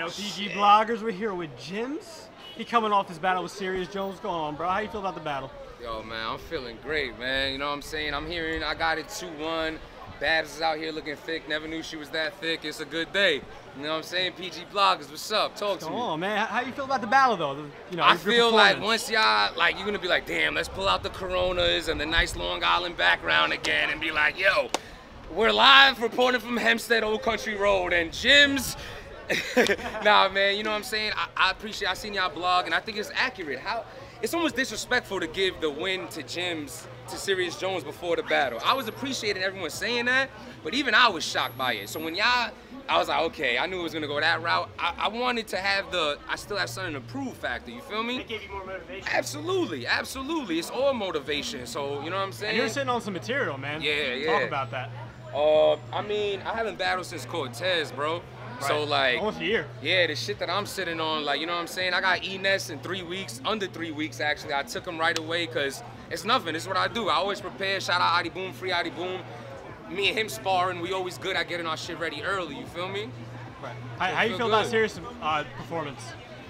Oh, Bloggers, we're here with Jimz. He coming off this battle with Serius Jones. Go on, bro. How you feel about the battle? Yo, man, I'm feeling great, man. You know what I'm saying? I'm hearing I got it 2-1. Babs is out here looking thick. Never knew she was that thick. It's a good day. You know what I'm saying? PG Bloggers, what's up? Talk to Come me. on, man. How you feel about the battle, though? You know, I feel like once y'all, like, you're gonna be like, damn, let's pull out the Coronas and the nice Long Island background again and be like, yo, we're live reporting from Hempstead Old Country Road and Jimz. nah, man, you know what I'm saying? I, I appreciate, I seen y'all blog and I think it's accurate. How, it's almost disrespectful to give the win to Jimz to Serius Jones before the battle. I was appreciating everyone saying that, but even I was shocked by it. So when y'all, I was like, okay, I knew it was gonna go that route. I, I wanted to have the, I still have something to prove factor. You feel me? It gave you more motivation. Absolutely, absolutely. It's all motivation. So you know what I'm saying? And you're sitting on some material, man. Yeah, yeah. Talk about that. Uh, I mean, I haven't battled since Cortez, bro. So like, almost a year. yeah, the shit that I'm sitting on, like, you know what I'm saying? I got Enes in three weeks, under three weeks actually. I took him right away because it's nothing. It's what I do. I always prepare. Shout out Adi Boom, free Adi Boom. Me and him sparring, we always good at getting our shit ready early. You feel me? Right. How, how you feel feel about. Serius uh, performance?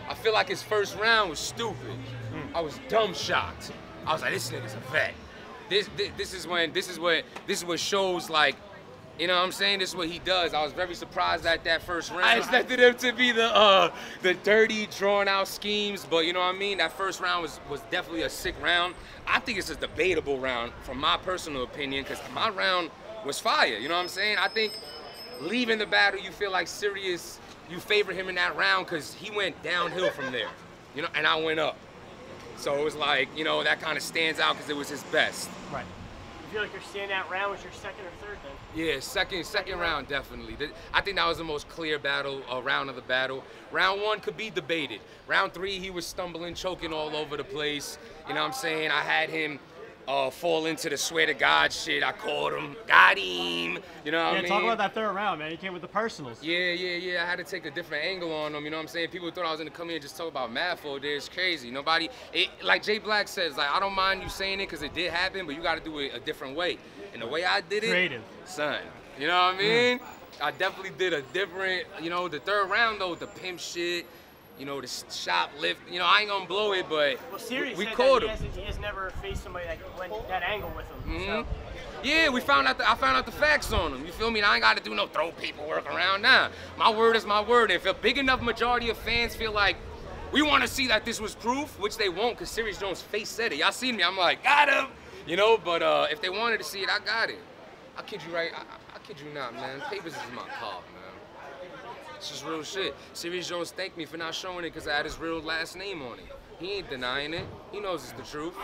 I feel like his first round was stupid. Hmm. I was dumb shocked. I was like, this nigga's a vet. This, this this is when this is what this is what shows like, you know what I'm saying? This is what he does. I was very surprised at that first round. I expected him to be the uh the dirty, drawn out schemes, but you know what I mean? That first round was was definitely a sick round. I think it's a debatable round from my personal opinion, because my round was fire. You know what I'm saying? I think leaving the battle, you feel like Serius, you favor him in that round because he went downhill from there, you know, and I went up. So it was like, you know, that kind of stands out because it was his best. Right. You feel like your standout round was your second or third then? Yeah, second second round definitely. I think that was the most clear battle, uh, round of the battle. Round one could be debated. Round three, he was stumbling, choking all over the place. You know what I'm saying? I had him uh, fall into the swear to God shit. I called him, got him. You know what Yeah, I mean? talk about that third round, man. You came with the personals. Yeah, yeah, yeah. I had to take a different angle on them. You know what I'm saying? People thought I was gonna come here and just talk about math all day. It's crazy. Nobody, it, like Jay Black says, like I don't mind you saying it because it did happen, but you got to do it a different way. And the way I did it, Creative. son. You know what I mean? I definitely did a different. You know, the third round though, the pimp shit. You know, the shoplift. You know, I ain't gonna blow it, but Well, we caught him. he, has never faced somebody that went that angle with him. Mhm. So Yeah, we found out. The, I found out the facts on him. You feel me? I ain't got to do no throw paperwork around. Nah, my word is my word. If a big enough majority of fans feel like we want to see that this was proof, which they won't, because Serius Jones' face said it. Y'all seen me? I'm like, got him. You know. But uh, if they wanted to see it, I got it. I kid you right. I, I, I kid you not, man. Papers is my call, man. It's just real shit. Serius Jones thanked me for not showing it because I had his real last name on it. He ain't denying it. He knows it's the truth.